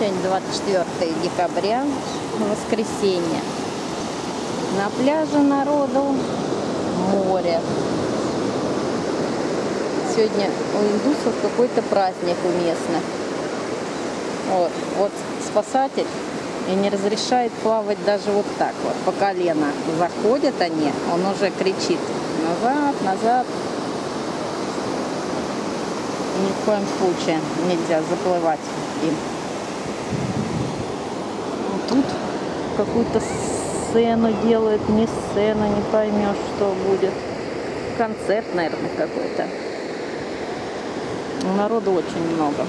Сегодня 24 декабря, воскресенье. На пляже народу море. Сегодня у индусов какой-то праздник у. Вот, вот спасатель и не разрешает плавать даже вот так вот, по колено. Заходят они, он уже кричит назад, назад. Ни в коем случае нельзя заплывать им. Тут какую-то сцену делают, не сцену, не поймешь, что будет. Концерт, наверное, какой-то. Народу очень много.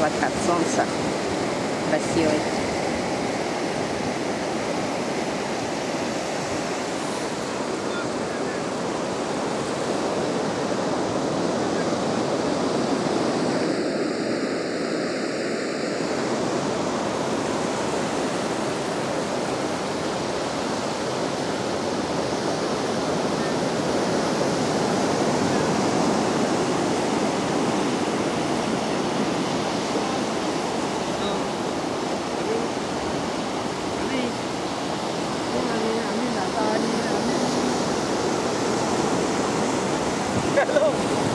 Закат солнца красивый. Hello.